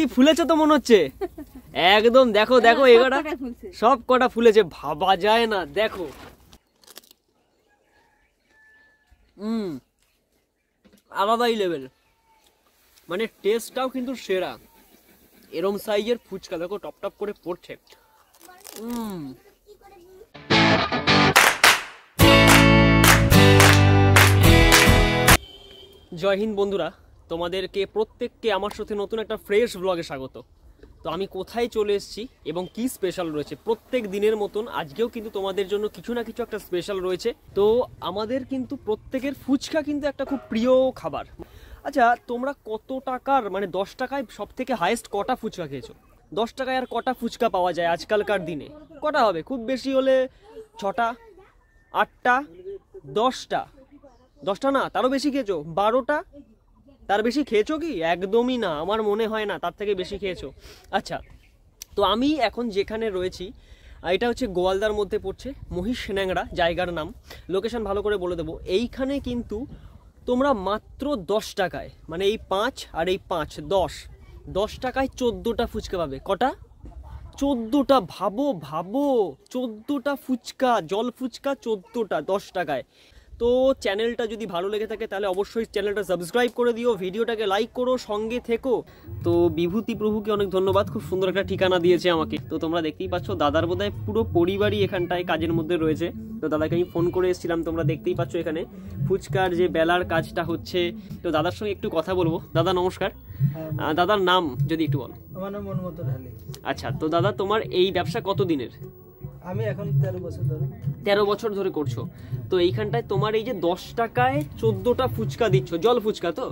দিদি ফুলেছে তো মনে হচ্ছে? একদম দেখো দেখো সব এগাটা সব কটা ফুলেছে ভাবা যায় না দেখো। হুম আলাদাই লেভেল মানে টেস্টটাও কিন্তু সেরা। এরম সাইজের ফুচকা দেখো টপ টপ করে পড়ছে। হুম। জয় হিন্দ বন্ধুরা। তোমাদেরকে প্রত্যেককে আমার সাথে নতুন একটা ফ্রেশ ব্লগে স্বাগত। তো আমি কোথায় চলে এসেছি এবং কি স্পেশাল রয়েছে? প্রত্যেক দিনের মতন আজকেও কিন্তু তোমাদের জন্য কিছু না কিছু একটা স্পেশাল রয়েছে। তো আমাদের কিন্তু প্রত্যেকের ফুচকা কিন্তু একটা খুব প্রিয় খাবার। আচ্ছা তোমরা কত টাকার মানে দশ টাকায় সব থেকে হাইয়েস্ট কটা ফুচকা খেয়েছো? দশ টাকায় আর কটা ফুচকা পাওয়া যায় আজকালকার দিনে? কটা হবে? খুব বেশি হলে ছটা, আটটা, দশটা? দশটা না, তারও বেশি খেয়েছো? বারোটা তার বেশি খেয়েছো কি? একদমই না, আমার মনে হয় না, তার থেকে বেশি খেয়েছো। আচ্ছা তো আমি এখন যেখানে রয়েছি এটা হচ্ছে গোয়ালদার মধ্যে পড়ছে, মহিষ ন্যাংরা জায়গার নাম। লোকেশন ভালো করে বলে দেবো। এইখানে কিন্তু তোমরা মাত্র দশ টাকায় মানে এই পাঁচ আর এই পাঁচ, দশ দশ টাকায় চোদ্দোটা ফুচকা পাবে। কটা? চোদ্দোটা, ভাবো ভাবো, চোদ্দোটা ফুচকা, জল ফুচকা চোদ্দোটা, দশ টাকায়। তো চ্যানেলটা যদি ভালো লেগে থাকে তাহলে অবশ্যই চ্যানেলটা সাবস্ক্রাইব করে দিও ভিডিওটাকে লাইক করো সঙ্গে থেকো। তো বিভূতি প্রভুকে অনেক ধন্যবাদ খুব সুন্দর একটা ঠিকানা দিয়েছে আমাকে। তো তোমরা দেখতেই পাচ্ছ দাদার বোধহয় পুরো পরিবারই এখানটায় কাজের মধ্যে রয়েছে। তো দাদাকে আমি ফোন করে এসেছিলাম তোমরা দেখতেই পাচ্ছ এখানে। ফুচকার যে বেলার কাজটা হচ্ছে তো দাদার সঙ্গে একটু কথা বলব। দাদা নমস্কার। হ্যাঁ, দাদার নাম যদি একটু বলো। আমার নাম মনমত ঢালি আচ্ছা তো দাদা তোমার এই ব্যবসা কত দিনের আমি এখন তেরো বছর ধরে। তেরো বছর ধরে করছ। তো এইখানটায় তোমার এই যে দশ টাকায় চোদ্দটা ফুচকা দিচ্ছ জল ফুচকা তো?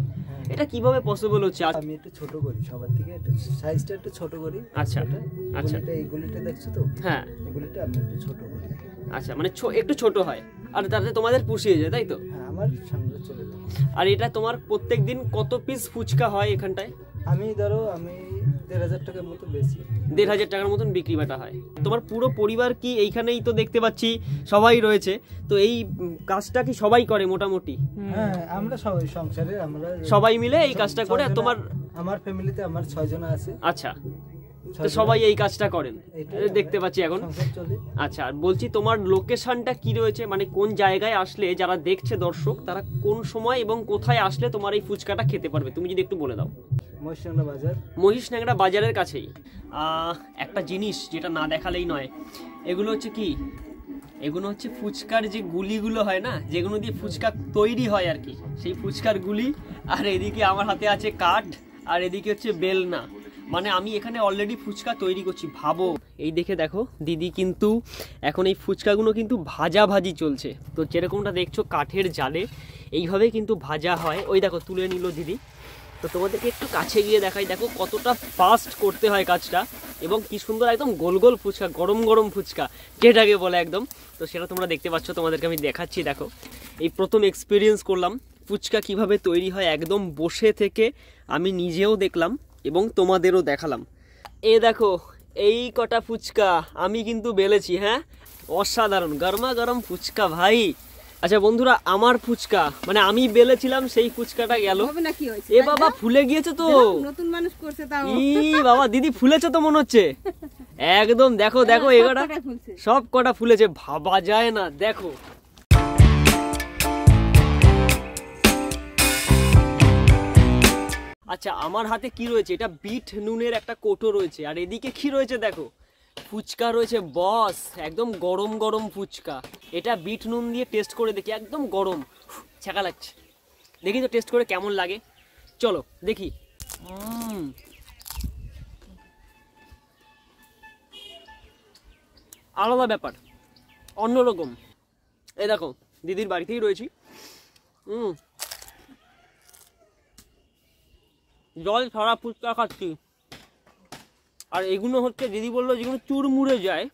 এটা কীভাবে পসিবল হচ্ছে? আমি একটু ছোট করি সবার থেকে সাইজটা একটু ছোট করি। আচ্ছা, আচ্ছা। এই গুলিটা দেখছ তো? হ্যাঁ। গুলিটা আমি একটু ছোট করি। আচ্ছা মানে একটু ছোট হয়। আর তাতে তোমাদের পুষিয়ে যায় তাই তো? হ্যাঁ আমার সামনে চলে যায়। আর এটা তোমার প্রত্যেক দিন কত পিস ফুচকা হয় এখানটায়? আমি ধরো আমি দেড় হাজার টাকার মতো বেশি। দেড় হাজার টাকার মতন বিক্রি বাটা হয়। তোমার পুরো পরিবার কি এইখানেই তো দেখতে পাচ্ছি সবাই রয়েছে। তো এই কাজটা কি সবাই করে মোটামুটি? হ্যাঁ আমরা সবাই সংসারে আমরা সবাই মিলে এই কাজটা করে আর তোমার আমার ফ্যামিলিতে আমার ছয় আছে। আচ্ছা। তো সবাই এই কাজটা করেন। দেখতে পাচ্ছি এখন। আচ্ছা আর বলছি তোমার লোকেশনটা কি রয়েছে? মানে কোন জায়গায় আসলে যারা দেখছে দর্শক তারা কোন সময় এবং কোথায় আসলে তোমার এই ফুচকাটা খেতে পারবে? তুমি যদি একটু বলে দাও। মহিষাঙ্গা বাজার। বাজারের কাছেই। একটা জিনিস যেটা না দেখালেই নয়, এগুলো হচ্ছে কি? এগুলো হচ্ছে ফুচকার যে গুলিগুলো হয় না, যেগুলো দিয়ে ফুচকা তৈরি হয় আর কি। সেই ফুচকার গুলি, আর এদিকে আমার হাতে আছে কাঠ, আর এদিকে হচ্ছে বেলনা। মানে আমি এখানে অলরেডি ফুচকা তৈরি করছি, ভাবো। এই দেখে দেখো, দিদি কিন্তু এখন এই ফুচকাগুলো কিন্তু ভাজা ভাজি চলছে। তো যেরকমটা দেখছ, কাঠের জালে, এইভাবে কিন্তু ভাজা হয়। ওই দেখো, তুলে নিল দিদি। তো তোমাদেরকে একটু কাছে গিয়ে দেখাই, দেখো কতটা ফাস্ট করতে হয় কাজটা এবং কি সুন্দর একদম গোল গোল ফুচকা, গরম গরম ফুচকা, যেটাকে বলে একদম। তো সেটা তোমরা দেখতে পাচ্ছ, তোমাদেরকে আমি দেখাচ্ছি, দেখো। এই প্রথম এক্সপিরিয়েন্স করলাম, ফুচকা কীভাবে তৈরি হয় একদম বসে থেকে আমি নিজেও দেখলাম এবং তোমাদেরও দেখালাম। এ দেখো, এই কটা ফুচকা আমি কিন্তু বেলেছি হ্যাঁ? অসাধারণ, গরমা গরম ফুচকা, ভাই। আচ্ছা বন্ধুরা আমার ফুচকা মানে আমি বেলেছিলাম সেই ফুচকাটা গেল। এ বাবা ফুলে গিয়েছে তো। নতুন মানুষ করছে তাও। ই বাবা দিদি ফুলেছে তো মনে হচ্ছে। একদম দেখো দেখো হ্যাঁ, এগাটা সব কটা ফুলেছে ভাবা যায় না দেখো। আচ্ছা আমার হাতে কি রয়েছে? এটা বিট নুনের একটা কোটো রয়েছে আর এদিকে কি রয়েছে দেখো? ফুচকা রয়েছে, বস। একদম গরম গরম ফুচকা। এটা বিট নুন দিয়ে টেস্ট করে দেখি, একদম গরম। ছাকা লাগছে। দেখি তো টেস্ট করে কেমন লাগে। চলো, দেখি। আলাদা ব্যাপার, অন্যরকম। এই দেখো, দিদির বাড়িতেই রয়েছি। জল ছাড়া ফুচকা খাচ্ছি। আর এগুলো হচ্ছে দিদি বলল যেগুলো চুরমুড়ে যায়,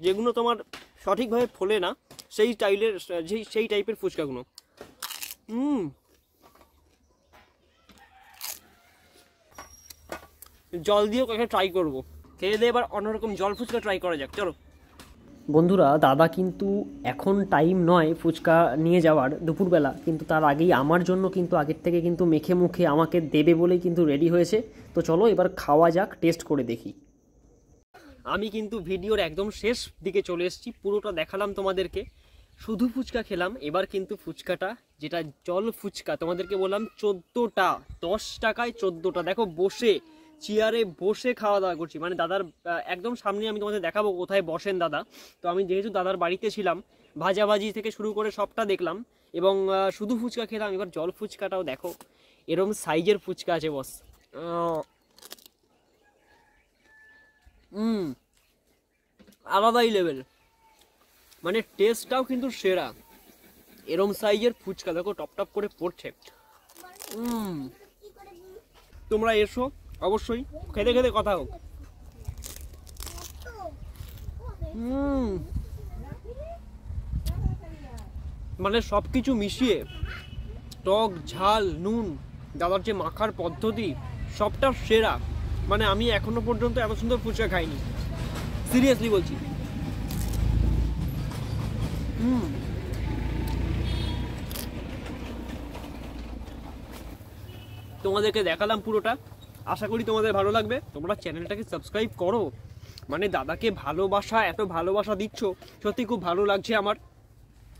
যেগুলো তোমার সঠিকভাবে ফোলে না, সেই টাইলের যেই সেই টাইপের ফুচকাগুলো। হুম। জল দিয়েও কাকে ট্রাই করব। খেয়ে দিয়ে এবার অন্যরকম জল ফুচকা ট্রাই করা যাক, চলো। বন্ধুরা, দাদা কিন্তু এখন টাইম নয় ফুচকা নিয়ে যাওয়ার দুপুরবেলা, কিন্তু তার আগেই আমার জন্য কিন্তু আগের থেকে কিন্তু মেখে মুখে আমাকে দেবে বলেই কিন্তু রেডি হয়েছে। তো চলো এবার খাওয়া যাক টেস্ট করে দেখি। আমি কিন্তু ভিডিওর একদম শেষ দিকে চলে এসেছি, পুরোটা দেখালাম তোমাদেরকে। শুধু ফুচকা খেলাম, এবার কিন্তু ফুচকাটা, যেটা জল ফুচকা, তোমাদেরকে বললাম চোদ্দোটা, দশ টাকায় চোদ্দোটা। দেখো, বসে চেয়ারে বসে খাওয়া দাওয়া করছি। মানে দাদার একদম সামনে আমি তোমাদের দেখাবো কোথায় বসেন দাদা। তো আমি যেহেতু দাদার বাড়িতে ছিলাম, ভাজাভাজি থেকে শুরু করে সবটা দেখলাম এবং শুধু ফুচকা খেলাম, এবার জল ফুচকাটাও দেখো। এরম সাইজের ফুচকা আছে, বস। আলাদাই লেভেল মানে টেস্টটাও কিন্তু সেরা। এরম সাইজের ফুচকা, দেখো টপ টপ করে পড়ছে। তোমরা এসো। অবশ্যই। খেতে খেতে কথা হোক। মানে সব কিছু মিশিয়ে টক, ঝাল, নুন, দাদার যে মাখার পদ্ধতি, সবটা সেরা। মানে আমি এখনও পর্যন্ত এত সুন্দর ফুচকা খাইনি। সিরিয়াসলি বলছি। হুম। তোমাদেরকে দেখালাম পুরোটা। আশা করি তোমাদের ভালো লাগবে। তোমরা চ্যানেলটাকে সাবস্ক্রাইব করো। মানে দাদাকে ভালোবাসা, এত ভালোবাসা দিচ্ছ, সত্যি খুব ভালো লাগছে আমার।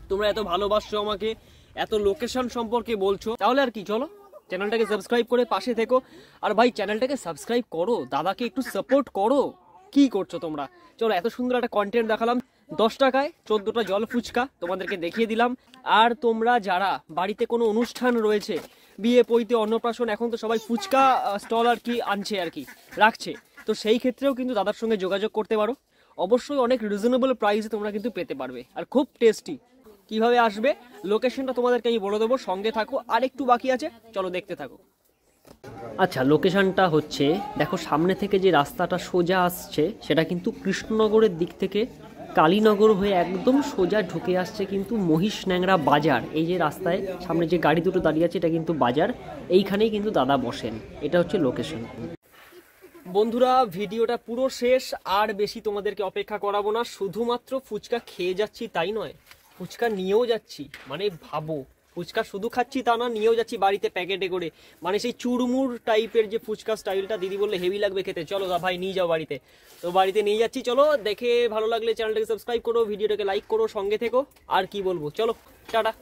তোমরা এত ভালোবাসছো আমাকে, এত লোকেশন সম্পর্কে বলছো। তাহলে আর কি, চলো, চ্যানেলটাকে সাবস্ক্রাইব করে পাশে থেকো। আর ভাই, চ্যানেলটাকে সাবস্ক্রাইব করো, দাদাকে একটু সাপোর্ট করো। কি করছ তোমরা? চলো, এত সুন্দর একটা কন্টেন্ট দেখালাম। দশ টাকায় চোদ্দোটা জল ফুচকা তোমাদেরকে দেখিয়ে দিলাম। আর তোমরা যারা বাড়িতে কোনো অনুষ্ঠান রয়েছে বিয়ে, পৈতে, অন্নপ্রাশন, এখন তো সবাই ফুচকা স্টল আর কি আনছে আর কি, রাখছে। তো সেই ক্ষেত্রেও কিন্তু দাদার সঙ্গে যোগাযোগ করতে পারো। অবশ্যই অনেক রিজনেবল প্রাইসে তোমরা কিন্তু পেতে পারবে। আর খুব টেস্টি কীভাবে আসবে? লোকেশনটা তোমাদেরকে আমি বলে দেবো। সঙ্গে থাকো। আর একটু বাকি আছে। চলো দেখতে থাকো। আচ্ছা লোকেশনটা হচ্ছে, দেখো সামনে থেকে যে রাস্তাটা সোজা আসছে, সেটা কিন্তু কৃষ্ণনগরের দিক থেকে কালীনগর হয়ে একদম সোজা ঢুকে আসছে কিন্তু মহিষ ন্যাংরা বাজার। এই যে রাস্তায় সামনে যে গাড়ি দুটো দাঁড়িয়ে আছে, এটা কিন্তু বাজার। এইখানেই কিন্তু দাদা বসেন। এটা হচ্ছে লোকেশন বন্ধুরা, ভিডিওটা পুরো শেষ। আর বেশি তোমাদেরকে অপেক্ষা করাবো না। শুধুমাত্র ফুচকা খেয়ে যাচ্ছি, তাই নয়, ফুচকা নিয়েও যাচ্ছি। মানে ভাবো। ফুচকা শুধু খাচ্ছি তা না, নিয়েও যাচ্ছি বাড়িতে প্যাকেটে করে। মানে সেই চুরমুর টাইপের যে ফুচকা স্টাইলটা দিদি বললে হেভি লাগবে খেতে। চলো দা ভাই, নিয়ে যাও বাড়িতে। তো বাড়িতে নিয়ে যাচ্ছি, চলো দেখে ভালো লাগলে চ্যানেলটাকে সাবস্ক্রাইব করো, ভিডিওটাকে লাইক করো, সঙ্গে থেকো। আর কি বলব? চলো, টাটা।